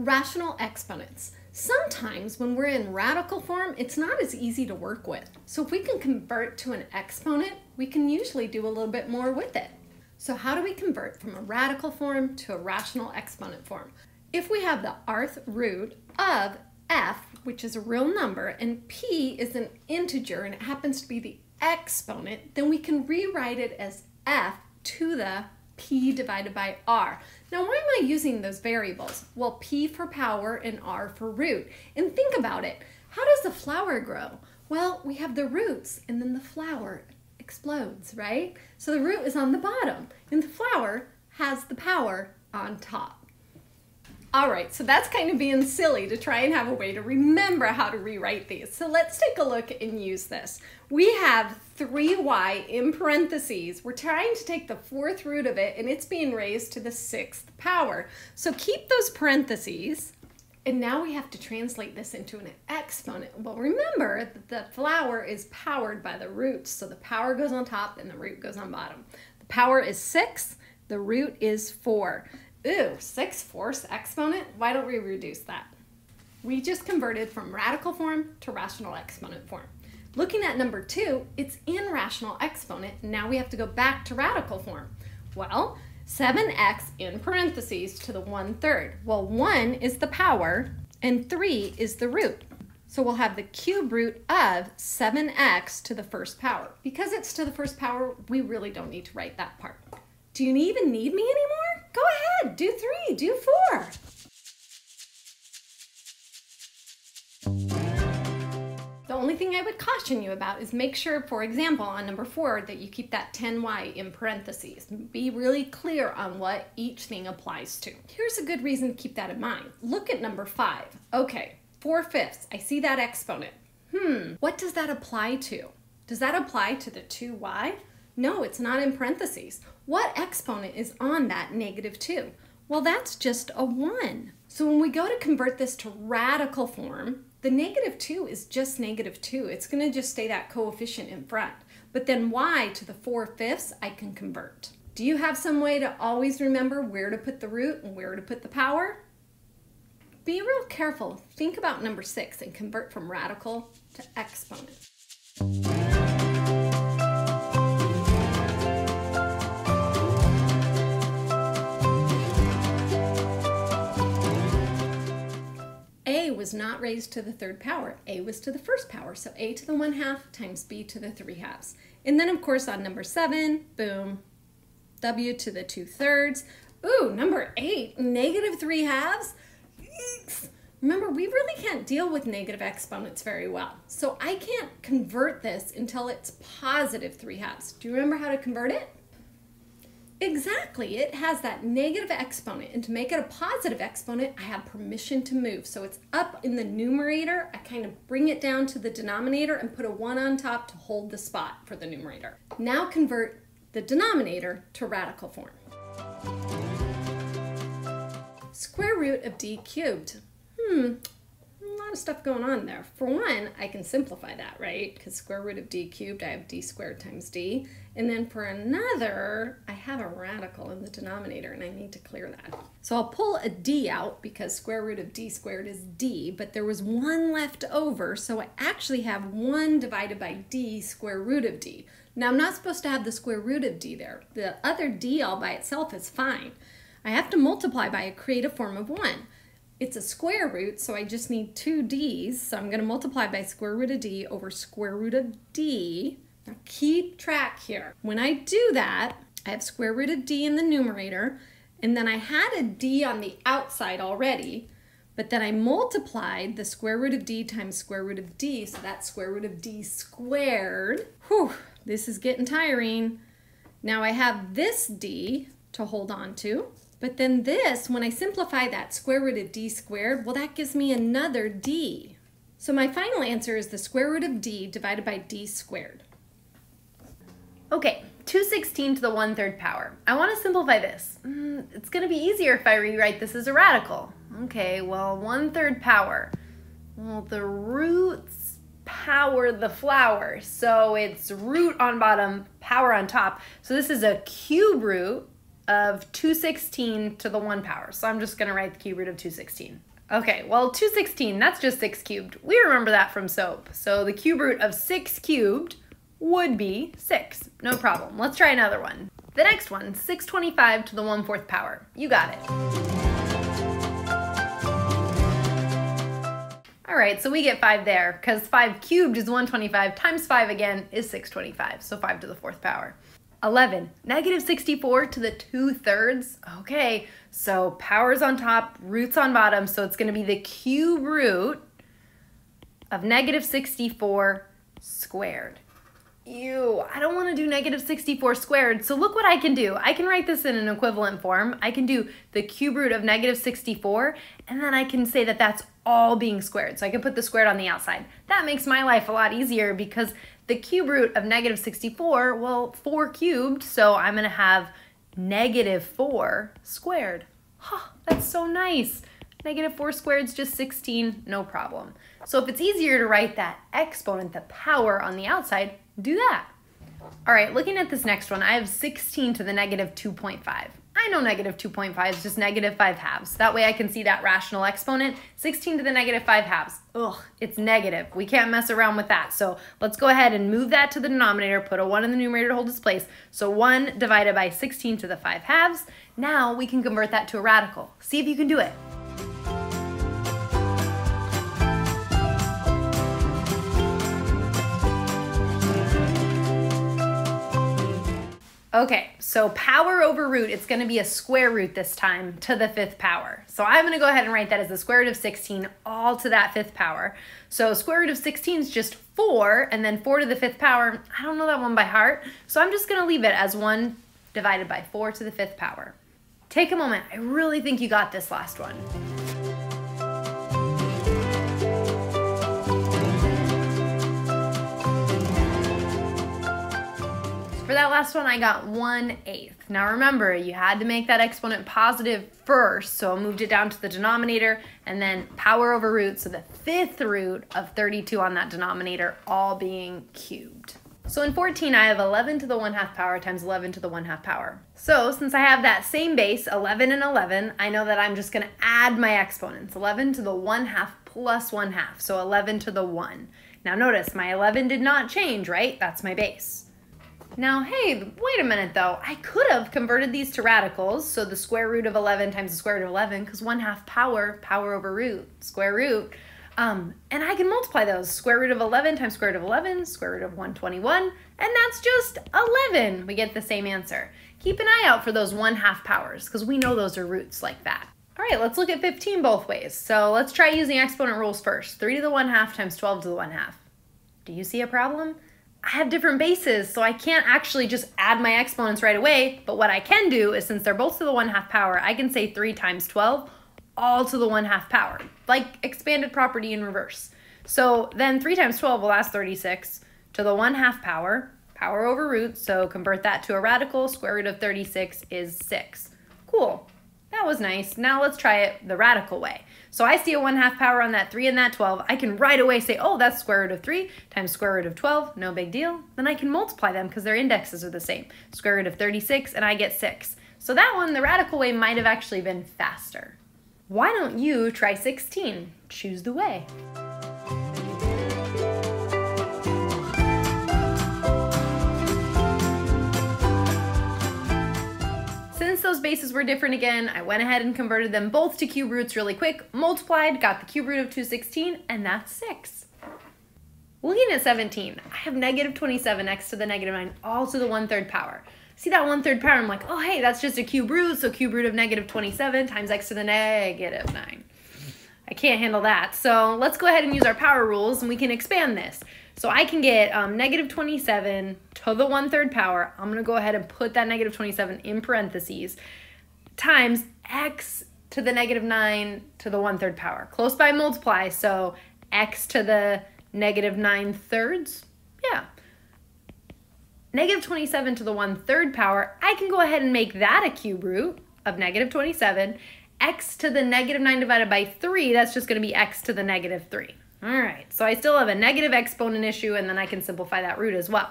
Rational exponents. Sometimes when we're in radical form, it's not as easy to work with. So if we can convert to an exponent, we can usually do a little bit more with it. So how do we convert from a radical form to a rational exponent form? If we have the rth root of f, which is a real number, and p is an integer and it happens to be the exponent, then we can rewrite it as f to the p divided by r. Now, why am I using those variables? Well, p for power and r for root. And think about it. How does the flower grow? Well, we have the roots and then the flower explodes, right? So the root is on the bottom and the flower has the power on top. All right, so that's kind of being silly to try and have a way to remember how to rewrite these. So let's take a look and use this. We have 3y in parentheses. We're trying to take the fourth root of it and it's being raised to the sixth power. So keep those parentheses. And now we have to translate this into an exponent. Well, remember that the flower is powered by the roots. So the power goes on top and the root goes on bottom. The power is 6, the root is 4. Ooh, 6 fourths exponent? Why don't we reduce that? We just converted from radical form to rational exponent form. Looking at number 2, it's in rational exponent. Now we have to go back to radical form. Well, 7x in parentheses to the 1 third. Well, 1 is the power and 3 is the root. So we'll have the cube root of 7x to the first power. Because it's to the first power, we really don't need to write that part. Do you even need me anymore? Go ahead, do three, do four. The only thing I would caution you about is make sure, for example, on number four, that you keep that 10y in parentheses. Be really clear on what each thing applies to. Here's a good reason to keep that in mind. Look at number five. Okay, 4 fifths. I see that exponent. Hmm, what does that apply to? Does that apply to the 2y? No, it's not in parentheses. What exponent is on that negative 2? Well, that's just a 1. So when we go to convert this to radical form, the negative 2 is just negative 2. It's going to just stay that coefficient in front. But then y to the 4 fifths, I can convert. Do you have some way to always remember where to put the root and where to put the power? Be real careful. Think about number 6 and convert from radical to exponent. Was not raised to the third power. A was to the first power. So A to the 1 half times B to the 3 halves. And then, of course, on number 7, boom, W to the 2 thirds. Ooh, number 8, negative 3 halves. Eeks. Remember, we really can't deal with negative exponents very well. So I can't convert this until it's positive 3 halves. Do you remember how to convert it? Exactly, it has that negative exponent, and to make it a positive exponent, I have permission to move. So it's up in the numerator, I kind of bring it down to the denominator and put a 1 on top to hold the spot for the numerator. Now convert the denominator to radical form. Square root of d cubed. Hmm, lot of stuff going on there. For one, I can simplify that, right? Because square root of d cubed, I have d squared times d. And then for another, I have a radical in the denominator and I need to clear that. So I'll pull a d out because square root of d squared is d, but there was one left over, so I actually have 1 divided by d square root of d. Now I'm not supposed to have the square root of d there. The other d all by itself is fine. I have to multiply by a creative form of 1 it's a square root, so I just need two d's. So I'm going to multiply by square root of d over square root of d. Now keep track here. When I do that, I have square root of d in the numerator, and then I had a d on the outside already, but then I multiplied the square root of d times square root of d, so that's square root of d squared. Whew, this is getting tiring. Now I have this d to hold on to, but then this, when I simplify that square root of d squared, well, that gives me another d. So my final answer is the square root of d divided by d squared. Okay, 216 to the 1 third power. I want to simplify this. Mm, it's going to be easier if I rewrite this as a radical. Okay, well, 1 third power. Well, the roots power the flower. So it's root on bottom, power on top. So this is a cube root of 216 to the 1 power. So I'm just going to write the cube root of 216. Okay, well, 216, that's just 6 cubed. We remember that from SOAP. So the cube root of 6 cubed would be 6. No problem. Let's try another one. The next one, 625 to the 1 4th power. You got it. All right, so we get 5 there because 5 cubed is 125 times 5 again is 625, so 5 to the 4th power. 11, negative 64 to the 2 thirds. Okay, so powers on top, roots on bottom, so it's going to be the cube root of negative 64 squared. Ew, I don't want to do negative 64 squared, so look what I can do. I can write this in an equivalent form. I can do the cube root of negative 64, and then I can say that that's all being squared. So I can put the squared on the outside. That makes my life a lot easier because the cube root of negative 64, well, 4 cubed, so I'm going to have negative 4 squared. Huh, that's so nice. Negative 4 squared is just 16, no problem. So if it's easier to write that exponent, the power on the outside, do that. All right, looking at this next one, I have 16 to the negative 2.5. I know negative 2.5 is just negative 5 halves. That way I can see that rational exponent. 16 to the negative 5 halves. Ugh, it's negative. We can't mess around with that. So let's go ahead and move that to the denominator, put a 1 in the numerator to hold its place. So 1 divided by 16 to the 5 halves. Now we can convert that to a radical. See if you can do it. Okay, so power over root, it's going to be a square root this time to the fifth power. So I'm going to go ahead and write that as the square root of 16 all to that fifth power. So square root of 16 is just 4, and then 4 to the fifth power, I don't know that one by heart, so I'm just going to leave it as 1 divided by 4 to the fifth power. Take a moment. I really think you got this last one. Last one, I got 1 eighth. Now remember, you had to make that exponent positive first, so I moved it down to the denominator, and then power over root, so the fifth root of 32 on that denominator, all being cubed. So in 14, I have 11 to the 1 half power times 11 to the 1 half power. So since I have that same base, 11 and 11, I know that I'm just going to add my exponents. 11 to the 1 half plus 1 half, so 11 to the 1. Now notice, my 11 did not change, right? That's my base. Now, hey, wait a minute though. I could have converted these to radicals, so the square root of 11 times the square root of 11, because 1 half power, power over root, square root. Um, and I can multiply those. Square root of 11 times square root of 11, square root of 121, and that's just 11. We get the same answer. Keep an eye out for those 1 half powers, because we know those are roots like that. All right, let's look at 15 both ways. So let's try using exponent rules first. 3 to the 1 half times 12 to the 1 half. Do you see a problem? I have different bases, so I can't actually just add my exponents right away. But what I can do is since they're both to the 1 half power, I can say 3 times 12 all to the 1 half power, like expanded property in reverse. So then 3 times 12 will ask 36 to the 1 half power, power over root, so convert that to a radical, square root of 36 is 6. Cool, that was nice. Now let's try it the radical way. So I see a 1 half power on that 3 and that 12. I can right away say, oh, that's square root of 3 times square root of 12. No big deal. Then I can multiply them because their indexes are the same. Square root of 36 and I get 6. So that one, the radical way, might have actually been faster. Why don't you try 16? Choose the way. Those bases were different again, I went ahead and converted them both to cube roots really quick, multiplied, got the cube root of 216, and that's 6. Looking at 17, I have negative 27 next to the negative 9, all to the 1 third power. See that 1 third power, I'm like, oh hey, that's just a cube root, so cube root of negative 27 times x to the negative 9. I can't handle that. So let's go ahead and use our power rules and we can expand this. So I can get um, negative 27 to the 1 third power. I'm going to go ahead and put that negative 27 in parentheses times x to the negative 9 to the 1 third power. Close by multiply, so x to the negative 9 thirds. Yeah. Negative 27 to the 1 third power, I can go ahead and make that a cube root of negative 27. X to the negative 9 divided by 3, that's just going to be x to the negative 3. All right, so I still have a negative exponent issue, and then I can simplify that root as well.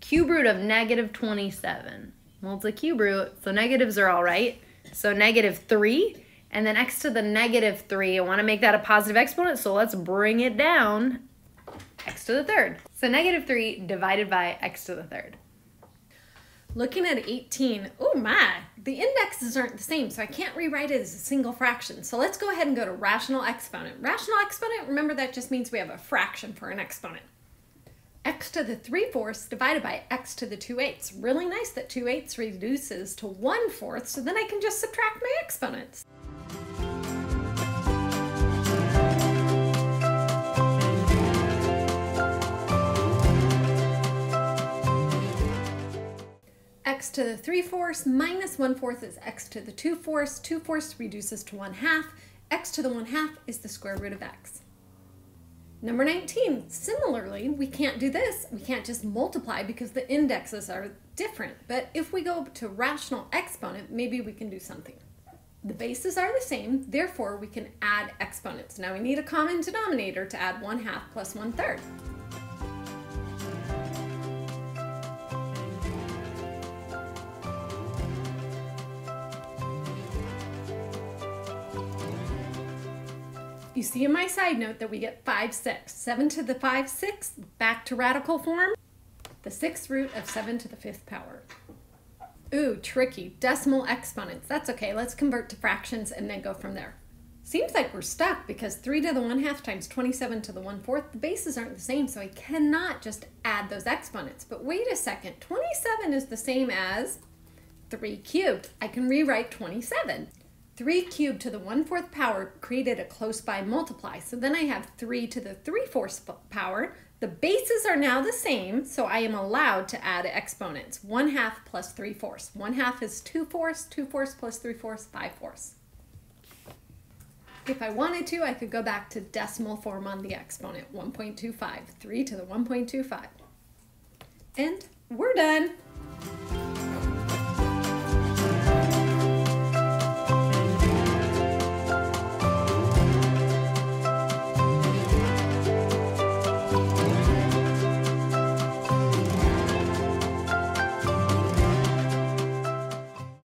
Cube root of negative 27. Well, it's a cube root, so negatives are all right. So negative 3, and then x to the negative 3. I want to make that a positive exponent, so let's bring it down. x to the third. So negative 3 divided by x to the third. Looking at 18, oh my, the indexes aren't the same, so I can't rewrite it as a single fraction. So let's go ahead and go to rational exponent. Rational exponent, remember that just means we have a fraction for an exponent. x to the 3 fourths divided by x to the 2 eighths. Really nice that 2 eighths reduces to 1 fourth, so then I can just subtract my exponents. X to the 3 fourths minus 1 fourth is x to the 2 fourths. 2 fourths reduces to 1 half. x to the 1 half is the square root of x. Number 19, similarly, we can't do this. We can't just multiply because the indexes are different. But if we go to rational exponent, maybe we can do something. The bases are the same, therefore we can add exponents. Now we need a common denominator to add 1 half plus 1 third. You see in my side note that we get 5, 6. 7 to the 5, 6, back to radical form. The sixth root of 7 to the fifth power. Ooh, tricky. Decimal exponents. That's okay. Let's convert to fractions and then go from there. Seems like we're stuck because 3 to the 1 half times 27 to the 1 fourth, the bases aren't the same, so I cannot just add those exponents. But wait a second, 27 is the same as 3 cubed. I can rewrite 27. 3 cubed to the 1 4th power created a close by multiply. So then I have 3 to the 3 4th power. The bases are now the same, so I am allowed to add exponents. 1 half plus 3 fourths. 1 half is 2 fourths, 2 fourths plus 3 fourths, 5 fourths. If I wanted to, I could go back to decimal form on the exponent, 1.25, 3 to the 1.25. And we're done.